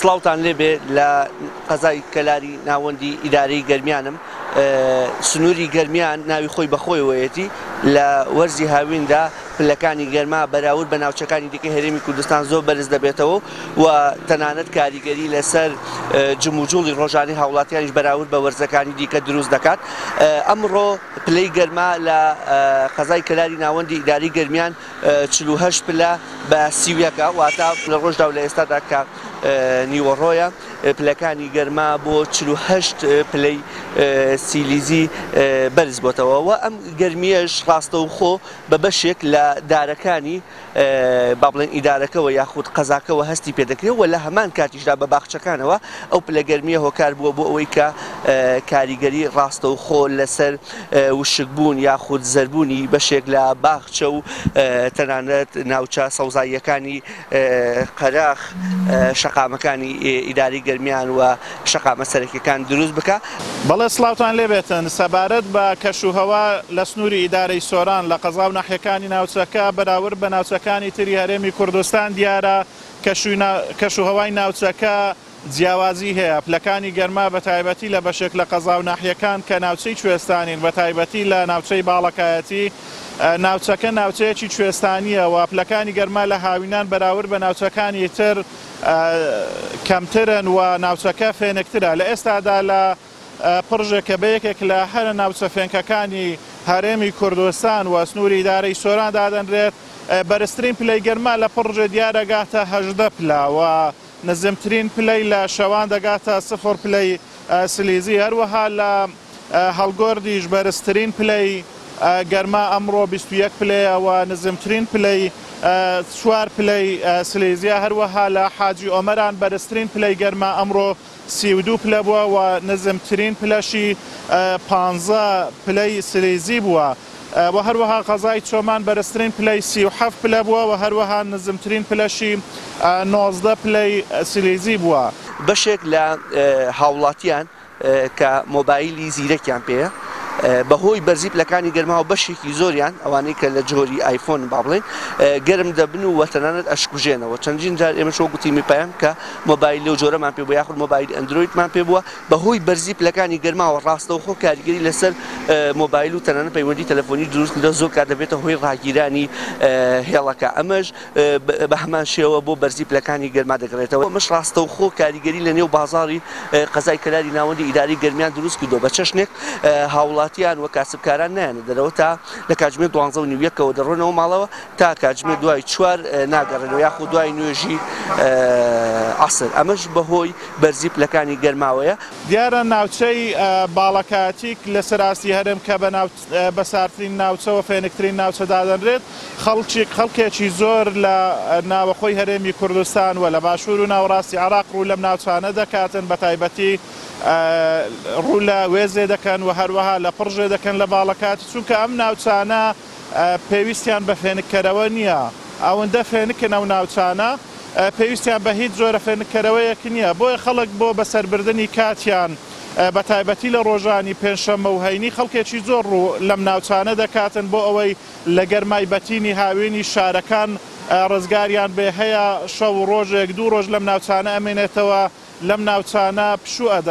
سڵاوتان لێ بێ لە قەزای کەلاری ناوەندی ئیدارەی گەرمیانم سنووری گەرمیان ناوی خۆی بەخۆیەوەیەتی لە وەرزی هاویندا پلەکانی گەرما بەراورد بە ناوچەکانی دیکە هەرێمی کوردستان زۆر بەرز دەبێتەوە و تەنانەت کاریگەری لەسەر جموجوڵی ڕۆژانی هاوڵاتیانیش بەراورد بە وەرزەکانی دیکە دروست دەکات ئەمڕۆ پلەی گەرما لە قەزای کەلاری ناوەندی ئیداری گەرمیان چل و هەشت پلە بە سی و یەکە واتە لە ڕۆژدا و لە ئێستادا کە نیوەڕۆیە پلەکانی گەرما بۆ چل و هەشت پلەی سیلیزی بەرز بۆتەوە و ئەم گەرمیەش ڕاستەوخۆ بە بەشێک لە دارەکانی با بڵێن ئیدارەکەەوە یاخود قەزاکەەوە هەستی پێدەکرێت و لە هەمان کاتیشدا بە باخچەکانەوە ئەو پلە گەرمیە هۆکار بووە بۆ ئەوەی کە کاریگەری ڕاستەوخۆ لەسەر وشکبوون یاخود زەربوونی بەشێک لە باخچە و تەنانەت ناوچە سەوزاییەکانی قەراخ، شەقامەکانی ئیدارەی گەرمیان و شەقامە سەرەکیەکان دروست بکا. بەڵێ سڵاوتان لێ بێتن، سەبارەت بە کەش و هەوا لە سنووری ئیدارەی سۆران لە قەزا و ناحیەکانی ناوچەکە بەراورد بە ناوچەکانی تری هەرێمی کوردستان دیارە کەش و هەوای ناوچەکە، جیاوازی هەیە، پلەکانی گەرما بە تایبەتی لە بەشێک لە قەزا و ناحیەکان کە ناوچەی کوێستانین بە تایبەتی لە ناوچەی باڵەکایەتی ناوچەکە ناوچەیەکی کوێستانیە و پلەکانی گەرما لە هاوینان بەراورد بە ناوچەکانی تر کەمترن و ناوچەکە فێنکترە لە ئێستادا لە پڕژێک کە بە یەکێک لە هەرە ناوچە فێنکەکانی هەرێمی کوردستان و سنوری ئیدارەی سۆران دادەنرێت بەرزترین پلەی گەرما لە پڕژێ دیارە گاتە هەژدە پلە و نزمترین پلەی لە شەوان دەگاتە سفر پلەی سلیزی، هەروەها لە هەڵگوردیش بەرزترین پلەی گەرما ئەمڕۆ بیست و یەک پلەیە و نزمترین پلەی چوار پلەی سلیزیە، هەروەها لە حاجی ئۆمەران بەرزترین پلەی گەرما ئەمڕۆ سی و دوو پلە بووە و نزمترین پلەشی پانزە پلەی سلیزی بووە. و هەروەها قەزای چۆمان بەرزترین پلەی سی و حەفت پلە بووە و هەروەها نزمترین پلەشی نۆزدە پلەی سیلیزی بووە. بەشێک لە هاوڵاتیان کە مۆبایلی زیرەکیان پێیە بەهۆی بەرزی پلەکانی گەرماوە بەشێکی زۆریان ئەوانەی کە لە جۆری ئایفۆنن با بڵێین گەرم دەبن و تەنانەت ئەشکوژێنەوە چەندین جار ئێمەش وەکو تیمی پەیام کە مۆبایل لەو جۆرەمان پێبووە یاخود مۆبایلی ئەندرۆیدمان پێبووە بەهۆی بەرزی پلەکانی گەرماوە ڕاستەوخۆ کاریگەری لەسەر مۆبایل و تەنانەت پەیوەندی تەلەفۆنیش دروست کردووە، زۆر کات دەبێتە هۆی ڕاگیرانی هێڵەکە، ئەمەش بە هەمان شێوە بۆ بەرزی پلەکانی گەرما دەگەڕێتەوە، ئەمەش ڕاستەوخۆ کاریگەری لەنێو بازاڕی قەزای کەلاری ناوەندی ئیدارەی گەرمیان دروست کردووە، بە چەشنێک هاوڵاتیان و کاسبکاران نایەنە دەرەوە تا لە کاتژمێر دوانزە و نیو یەکەوە دەڕۆنەوە ماڵەوە، تا کاتژمێر دوای چوار ناگەڕێنەوە یاخود دوای نوێژی عەسر ئەمەش بەهۆی بەرزی پلەکانی گەرماوەیە. دیارە ناوچەی باڵەکاتیک لەسەر ئاستی هەرێم کە بە ساردترین ناوچە و فێنکترین ناوچە دادەنرێت، خەڵکێکی زۆر لە ناوەخۆی هەرێمی کوردستان و لە باشوور و ناوەڕاستی عێراق ڕوو لەم ناوچانە دەکاتن بەتایبەتی ڕوو لە وێزێ دەکەن و هەروەها لە پڕژێ دەکەن لە باڵەکات چونکە ئەم ناوچانە پێویستیان بە فێنککەرەوە نییە، ئەوندە فێنکن ئەو ناوچانە، پێویستیان بە هیچ جۆرە فێنککەرەوەیەک نییە، بۆیە خەڵک بۆ بەسەربردنی کاتیان بە تایبەتی لە ڕۆژانی پێنجشەممە و هەینی خەڵکێکی زۆر ڕوو لەم ناوچانە دەکاتن بۆ ئەوەی لە گەرمای بەتینی هاوینی شارەکان ڕزگاریان بێ هەیە شەو و ڕۆژێک دوو ڕۆژ لەم ناوچانە ئەمێنێتەوە لەم ناوچانە پشوو